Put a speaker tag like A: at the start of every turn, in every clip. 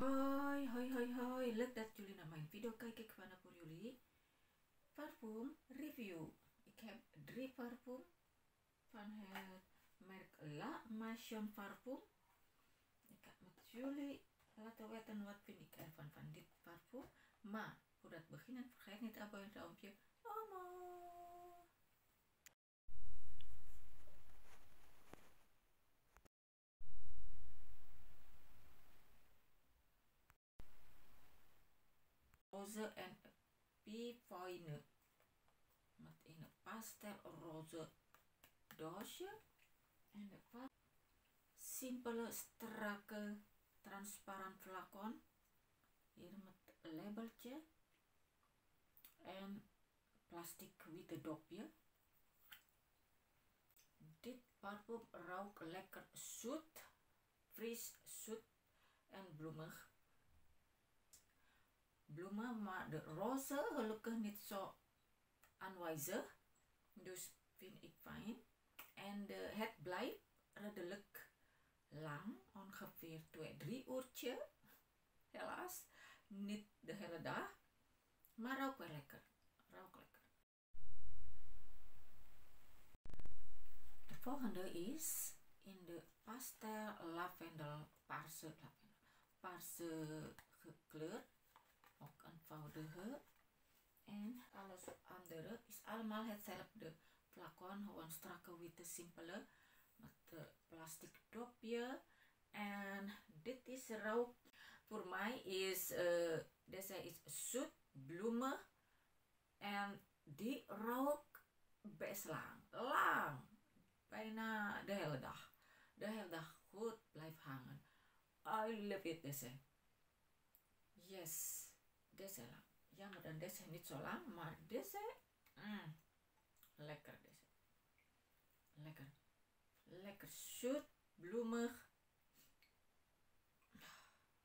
A: Hoi, hoi, hoi, hoi. Leuk dat jullie naar mijn video kijken. Ga voor jullie parfum review. Ik heb parfum van het merk La Machine Parfum. Ik ga met jullie laten weten wat vind ik ervan van dit parfum. Maar voordat beginnen, vergeet niet abonneer duimpje omhoog. Roze en piefine met een pastelroze doosje en een simpele strakke transparant flacon. Hier met labeltje en plastic witte dopje. Dit parfum ruikt lekker zoet fris zoet en bloemig bloemen, maar de roze gelukkig niet zo aanwezig. Dus vind ik fijn. En de, het blijft redelijk lang, ongeveer 2-3 uurtje. Helaas, niet de hele dag, maar ook wel lekker. Rook. De volgende is in de pastel lavendel, paarse lavendel, paarse kleur ook eenvoudige. En alles andere is allemaal hetzelfde. Flacon, gewoon strakke witte simpele. Met plastic dopje. En dit is rook. Voor mij is uh, deze is zoet, bloemen. En die rook best lang. Lang. Bijna de hele dag. De hele dag goed blijft hangen. I love it deze. Yes deze lang. Jammer dan deze niet zo lang, maar deze, mm, lekker deze. Lekker. Lekker zoet, bloemig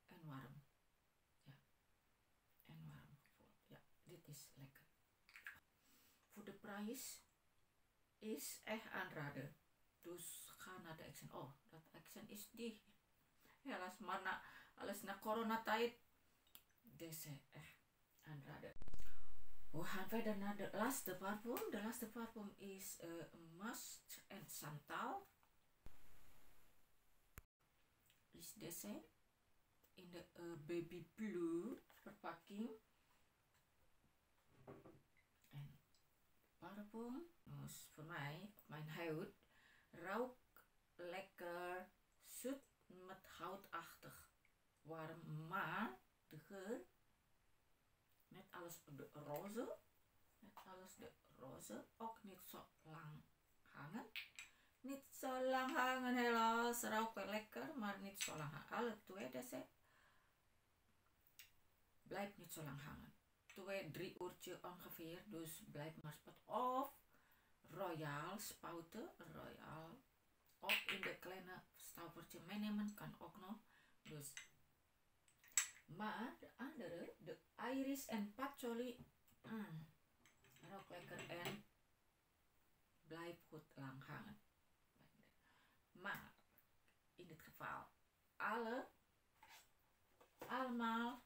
A: en warm. Ja. En warm. Ja, dit is lekker. Voor de prijs is echt aanraden. Dus ga naar de Action. Oh, dat Action is die. Helaas, maar na, alles na coronatijd deze echt aanraden. We naar de laatste parfum. De laatste parfum is uh, Must en Santal. Is deze in de uh, baby blue verpakking. En parfum, dus voor mij, mijn huid, ruikt lekker zoet met houtachtig warm, maar de geur. Net alles de roze. Net alles de roze. Ook niet zo lang hangen. Niet zo lang hangen helaas. Ruikt lekker, maar niet zo lang hangen. Alle twee deze. Blijft niet zo lang hangen. Twee, drie uurtje ongeveer. Dus blijf maar spot. Of royaal spuiten. Royaal. Ook in de kleine stouwertje meenemen kan ook nog. Dus maar de andere, de iris en patchouli, mm, ook lekker en blijft goed lang hangen. Maar in dit geval, alle, allemaal,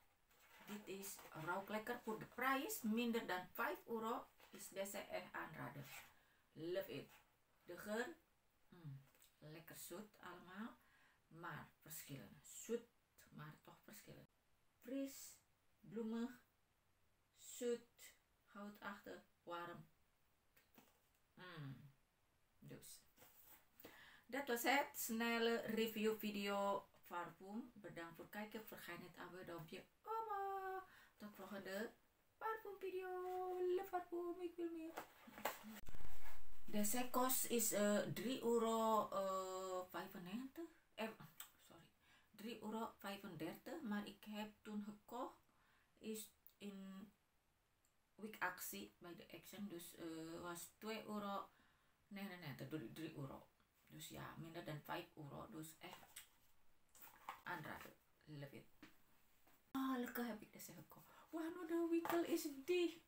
A: dit is rook lekker voor de prijs, minder dan 5 euro, is deze echt aanraden. Love it. De geur, mm, lekker zoet allemaal, maar verschillend. Zoet, maar toch verschillend fris, bloemig, zoet, houtachtig, warm. Mm. Dus. Dat was het. Snelle review video parfum. Bedankt voor het kijken. Vergeet niet abonneer duimpje omhoog. Tot volgende parfum video. Le parfum, ik wil meer. De kost is uh, 3 euro uh, 95. Eh, 3,35 euro. Maar ik heb toen gekocht. Is in weekactie bij de Action. Dus uh, was 2 euro. Nee, nee, nee. 3 euro. Dus ja, minder dan 5 euro. Dus aanraden. Love it. Ah, lekker heb ik deze gekocht. Wauw, nou de winkel is die.